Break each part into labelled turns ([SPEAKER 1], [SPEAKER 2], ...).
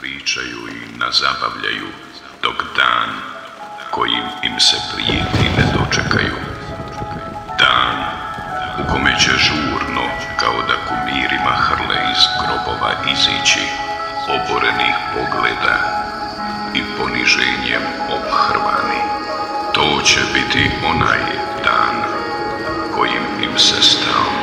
[SPEAKER 1] pričaju i nazabavljaju dok dan kojim im se prijeti ne dočekaju. Dan u kome će žurno kao da kumirima hrle iz grobova izići oborenih pogleda i poniženjem obhrvani. To će biti onaj dan kojim im se stalno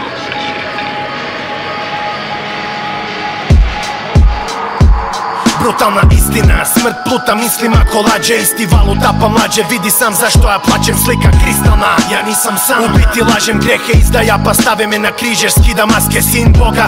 [SPEAKER 2] Brutalna istina, smrt pluta mislima kolađe Isti val utapa mlađe, vidi sam zašto ja plaćem. Slika kristalna, ja nisam sam. U biti lažem grehe izdaja pa stave me na križe Skida maske, sin Boga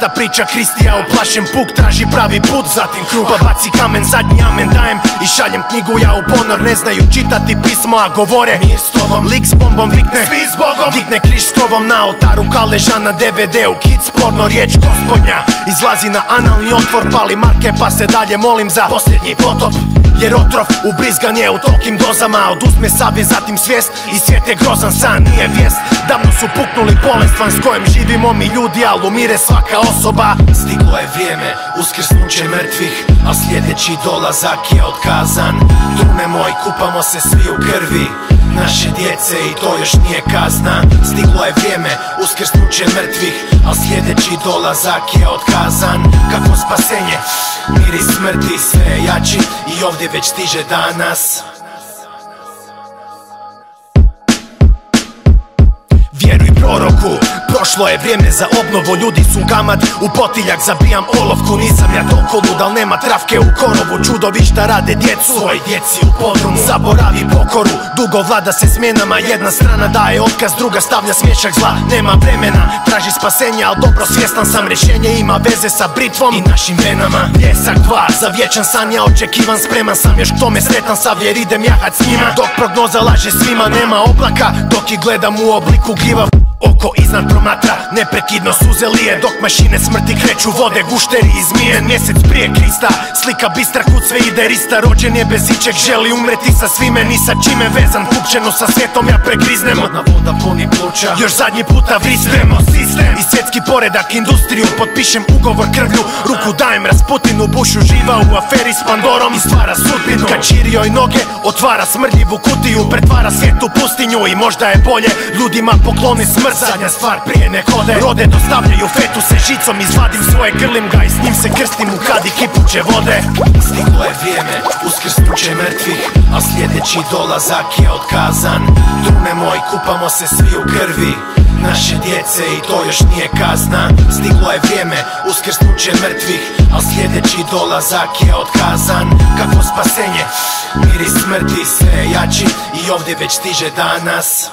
[SPEAKER 2] Ista priča Kristija, uplašen puk Traži pravi put, zatim krug Pa baci kamen, zadnji amen dajem I šaljem knjigu, ja u ponor Ne znaju čitati pismo, a govore Mir s tobom, lik s bombom vikne Svi s Bogom, digne križ s tobom Na oltaru kaleža na DVD-u Kid sporno, riječ gospodnja. Izlazi na analni otvor, pali marke Pa se dalje molim za posljednji potop jer otrov ubrizgan je u tolkim dozama Oduzme sablje, zatim svijest I svijet je grozan san, nije vijest Davno su puknuli bolestvan s kojim živimo mi ljudi Al umire svaka osoba. Stiglo je vrijeme, uskrsnuće mrtvih A sljedeći dolazak je otkazan. Drune moj, kupamo se svi u krvi naše djece i to još nije kazna. Stiglo je vrijeme, uskrsnuće mrtvih A sljedeći dolazak je otkazan. Kako spasenje, miris smrti sve jači I ovdje već stiže danas. Vjeruj proroku Prošlo je vrijeme za obnovu, ljudi su gamad U potiljak zabijam olovku, nisam ja toliko lud Al nema travke u korovu, čudovišta rade djecu Svoj djeci u podrumu, zaboravi pokoru Dugo vlada se smjenama, jedna strana daje otkaz Druga stavlja smješak zla, nema vremena Traži spasenja, al dobro svjestan sam Rješenje ima veze sa britvom i našim venama. Pljesak dva, za vječan san ja očekivan Spreman sam još k tome sretan sav jer idem jahat s njima. Dok prognoza laže svima, nema oblaka Dok ih gledam u obliku giva Oko iznad promatra, neprekidno suze lije. Dok mašine smrti kreću vode, gušteri i zmije. Mjesec prije Krista, slika bistra kud sve ide. Rista Rođen je bez ičeg, želi umreti sa svime Ni sa čime. Vezan, kupčeno sa svijetom ja pregriznem Vodna voda puni pluća, još zadnji puta vrisnemo sistem. I svjetski poredak, industriju, potpišem ugovor krvlju. Ruku dajem Rasputinu, bušu živa u aferi s Pandorom. I stvara sudbinu, kad i noge, otvara smrdljivu kutiju. Pretvara svijet u pustinju i možda je bolje. Ljudima pokloni smrt Zadnja stvar. Prije nek ode Rode dostavljaju fetu se žicom Izvadim svoje grlim ga i s njim se krstim u kadi kipuće vode. Stiglo je vrijeme, uskrsnuće mrtvih A sljedeći dolazak je otkazan. Drune moj, kupamo se svi u krvi naše djece i to još nije kazna. Stiglo je vrijeme, uskrsnuće mrtvih A sljedeći dolazak je otkazan. Kako spasenje, miris smrti sve jači I ovdje već stiže danas